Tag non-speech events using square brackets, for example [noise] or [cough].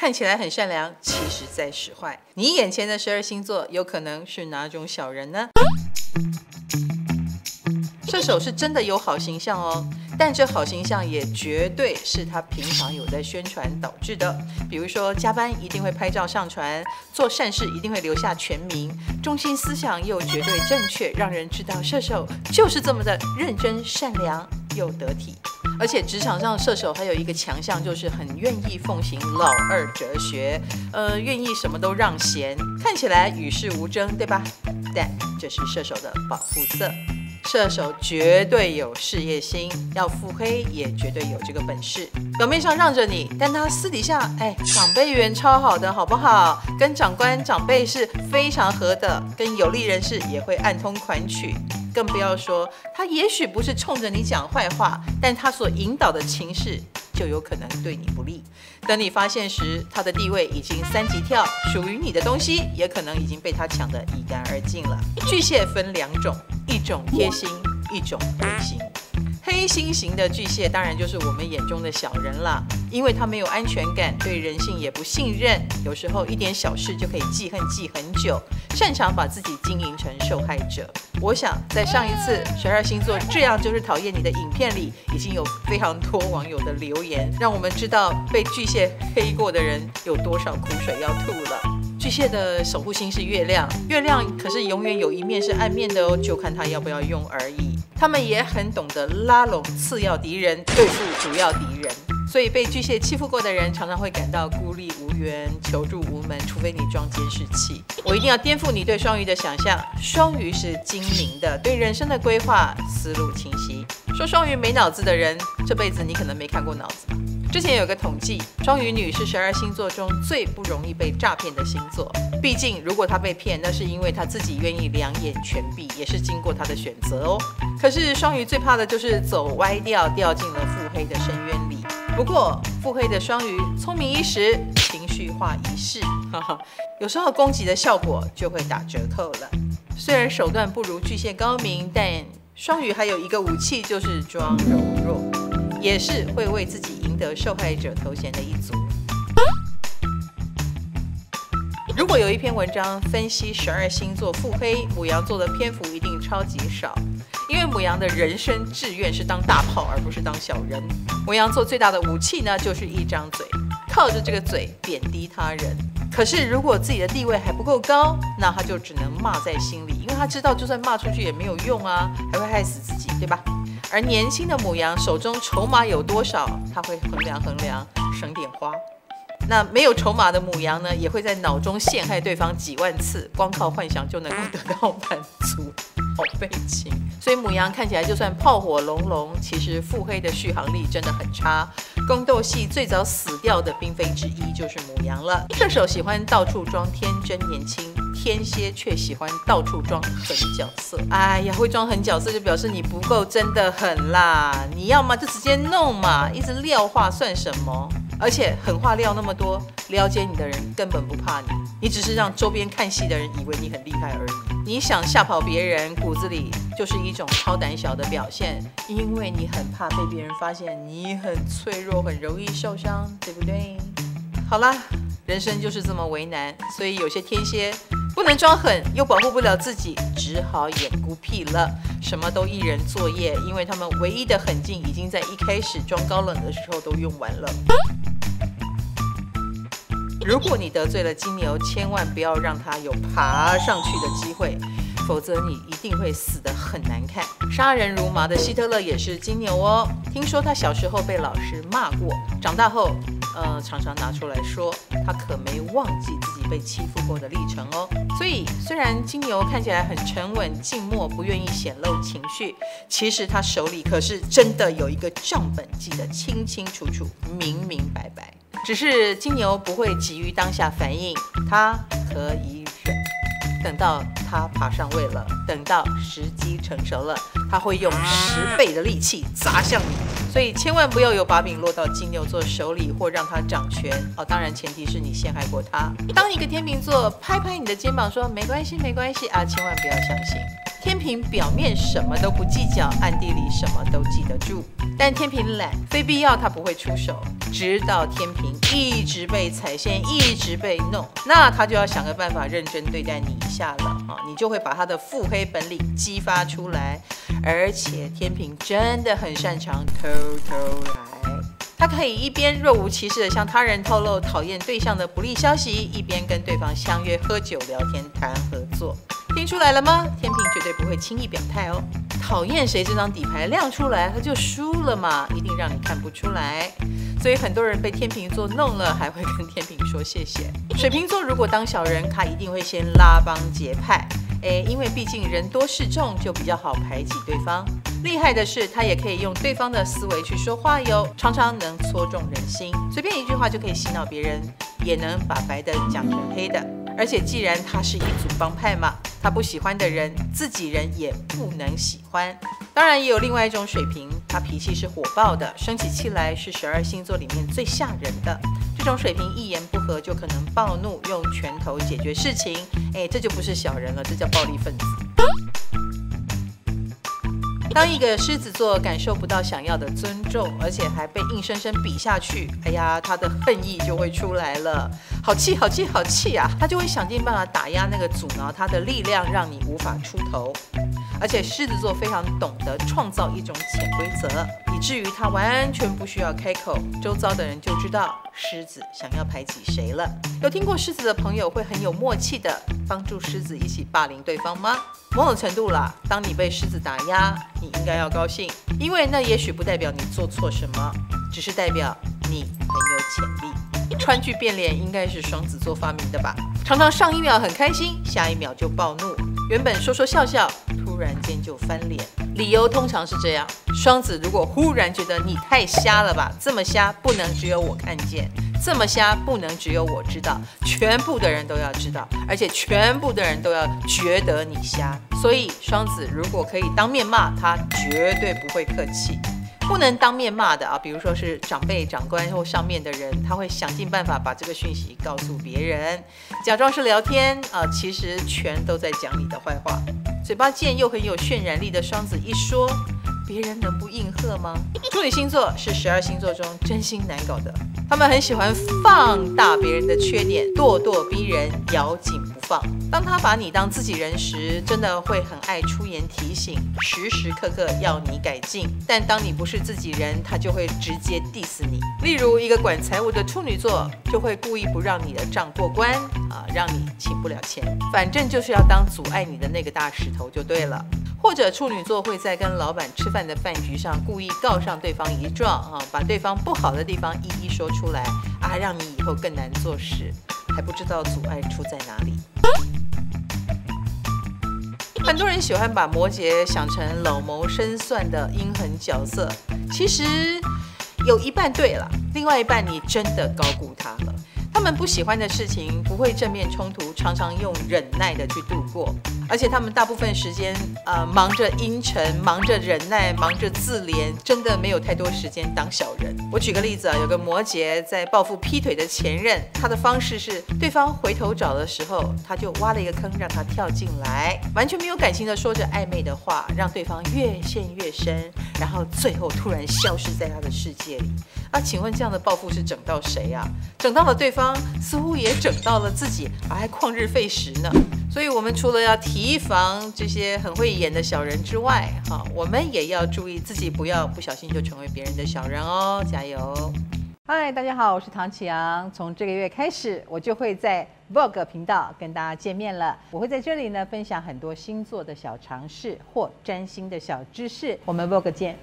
看起来很善良，其实在使坏。你眼前的十二星座有可能是哪种小人呢？射手是真的有好形象哦，但这好形象也绝对是他平常有在宣传导致的。比如说加班一定会拍照上传，做善事一定会留下全名，中心思想又绝对正确，让人知道射手就是这么的认真、善良又得体。而且职场上射手还有一个强项，就是很愿意奉行老二哲学，呃，愿意什么都让贤，看起来与世无争，对吧？但这是射手的保护色。射手绝对有事业心，要腹黑也绝对有这个本事。表面上让着你，但他私底下，哎，长辈缘超好的，好不好？跟长官、长辈是非常合的，跟有利人士也会暗通款曲。更不要说，他也许不是冲着你讲坏话，但他所引导的情势就有可能对你不利。等你发现时，他的地位已经三级跳，属于你的东西也可能已经被他抢得一干二净了。巨蟹分两种。一种贴心，一种黑心。黑心型的巨蟹当然就是我们眼中的小人了，因为他没有安全感，对人性也不信任，有时候一点小事就可以记恨记很久，擅长把自己经营成受害者。我想在上一次十二星座这样就是讨厌你的影片里，已经有非常多网友的留言，让我们知道被巨蟹黑过的人有多少苦水要吐了。巨蟹的守护星是月亮，月亮可是永远有一面是暗面的哦，就看他要不要用而已。他们也很懂得拉拢次要敌人，对付主要敌人。所以被巨蟹欺负过的人，常常会感到孤立无援、求助无门，除非你装监视器。我一定要颠覆你对双鱼的想象，双鱼是精明的，对人生的规划思路清晰。说双鱼没脑子的人，这辈子你可能没看过脑子。之前有个统计，双鱼女是十二星座中最不容易被诈骗的星座。毕竟，如果她被骗，那是因为她自己愿意两眼全闭，也是经过她的选择哦。可是双鱼最怕的就是走歪掉，掉进了腹黑的深渊里。不过，腹黑的双鱼聪明一时，情绪化一世，[laughs] 有时候攻击的效果就会打折扣了。虽然手段不如巨蟹高明，但双鱼还有一个武器，就是装柔弱。也是会为自己赢得受害者头衔的一族。如果有一篇文章分析十二星座腹黑，母羊座的篇幅一定超级少，因为母羊的人生志愿是当大炮，而不是当小人。母羊座最大的武器呢，就是一张嘴，靠着这个嘴贬低他人。可是如果自己的地位还不够高，那他就只能骂在心里，因为他知道就算骂出去也没有用啊，还会害死自己，对吧？而年轻的母羊手中筹码有多少，它会衡量衡量，省点花。那没有筹码的母羊呢，也会在脑中陷害对方几万次，光靠幻想就能够得到满足，好悲情。所以母羊看起来就算炮火隆隆，其实腹黑的续航力真的很差。宫斗戏最早死掉的，并非之一就是母羊了。射手喜欢到处装天真年轻。天蝎却喜欢到处装狠角色，哎呀，会装狠角色就表示你不够真的狠啦！你要么就直接弄嘛，一直撂话算什么？而且狠话撂那么多，了解你的人根本不怕你，你只是让周边看戏的人以为你很厉害而已。你想吓跑别人，骨子里就是一种超胆小的表现，因为你很怕被别人发现你很脆弱，很容易受伤，对不对？好啦，人生就是这么为难，所以有些天蝎。不能装狠，又保护不了自己，只好演孤僻了，什么都一人作业，因为他们唯一的狠劲已经在一开始装高冷的时候都用完了。如果你得罪了金牛，千万不要让他有爬上去的机会，否则你一定会死得很难看。杀人如麻的希特勒也是金牛哦，听说他小时候被老师骂过，长大后。呃，常常拿出来说，他可没忘记自己被欺负过的历程哦。虽然金牛看起来很沉稳、静默，不愿意显露情绪，其实他手里可是真的有一个账本，记得清清楚楚、明明白白。只是金牛不会急于当下反应，他可以忍，等到他爬上位了，等到时机成熟了，他会用十倍的力气砸向你。所以千万不要有把柄落到金牛座手里，或让他掌权哦。当然，前提是你陷害过他。当一个天秤座拍拍你的肩膀说“没关系，没关系”啊，千万不要相信。天平表面什么都不计较，暗地里什么都记得住。但天平懒，非必要他不会出手，直到天平一直被踩线，一直被弄，那他就要想个办法认真对待你一下了啊！你就会把他的腹黑本领激发出来，而且天平真的很擅长偷偷来，他可以一边若无其事地向他人透露讨厌对象的不利消息，一边跟对方相约喝酒聊天谈合作。听出来了吗？天平绝对不会轻易表态哦。讨厌谁这张底牌亮出来，他就输了嘛，一定让你看不出来。所以很多人被天秤座弄了，还会跟天平说谢谢。水瓶座如果当小人，他一定会先拉帮结派，诶，因为毕竟人多势众，就比较好排挤对方。厉害的是，他也可以用对方的思维去说话哟，常常能戳中人心，随便一句话就可以洗脑别人，也能把白的讲成黑的。而且既然他是一组帮派嘛。他不喜欢的人，自己人也不能喜欢。当然，也有另外一种水平，他脾气是火爆的，生起气来是十二星座里面最吓人的。这种水平一言不合就可能暴怒，用拳头解决事情。哎，这就不是小人了，这叫暴力分子。当一个狮子座感受不到想要的尊重，而且还被硬生生比下去，哎呀，他的恨意就会出来了，好气好气好气啊！他就会想尽办法打压那个阻挠他的力量，让你无法出头。而且狮子座非常懂得创造一种潜规则，至于他完全不需要开口，周遭的人就知道狮子想要排挤谁了。有听过狮子的朋友会很有默契的帮助狮子一起霸凌对方吗？某种程度啦，当你被狮子打压，你应该要高兴，因为那也许不代表你做错什么，只是代表你很有潜力。川剧变脸应该是双子座发明的吧？常常上一秒很开心，下一秒就暴怒，原本说说笑笑。突然间就翻脸，理由通常是这样：双子如果忽然觉得你太瞎了吧，这么瞎不能只有我看见，这么瞎不能只有我知道，全部的人都要知道，而且全部的人都要觉得你瞎。所以双子如果可以当面骂他，绝对不会客气。不能当面骂的啊，比如说是长辈、长官或上面的人，他会想尽办法把这个讯息告诉别人，假装是聊天啊，其实全都在讲你的坏话。嘴巴贱又很有渲染力的双子一说，别人能不应和吗？处 [laughs] 女星座是十二星座中真心难搞的，他们很喜欢放大别人的缺点，咄咄逼人，咬紧不放。当他把你当自己人时，真的会很爱出言提醒，时时刻刻要你改进。但当你不是自己人，他就会直接 diss 你。例如，一个管财务的处女座就会故意不让你的账过关啊，让你请不了钱，反正就是要当阻碍你的那个大石头就对了。或者处女座会在跟老板吃饭的饭局上故意告上对方一状啊，把对方不好的地方一一说出来啊，让你以后更难做事，还不知道阻碍出在哪里。[laughs] 很多人喜欢把摩羯想成老谋深算的阴狠角色，其实有一半对了，另外一半你真的高估他了。不喜欢的事情不会正面冲突，常常用忍耐的去度过，而且他们大部分时间呃忙着阴沉，忙着忍耐，忙着自怜，真的没有太多时间当小人。我举个例子啊，有个摩羯在报复劈腿的前任，他的方式是对方回头找的时候，他就挖了一个坑让他跳进来，完全没有感情的说着暧昧的话，让对方越陷越深，然后最后突然消失在他的世界里。啊请问这样的报复是整到谁啊？整到了对方。似乎也整到了自己，还旷日费时呢。所以，我们除了要提防这些很会演的小人之外，哈，我们也要注意自己，不要不小心就成为别人的小人哦。加油！嗨，大家好，我是唐启阳。从这个月开始，我就会在 Vogue 频道跟大家见面了。我会在这里呢，分享很多星座的小常识或占星的小知识。我们 Vogue 见。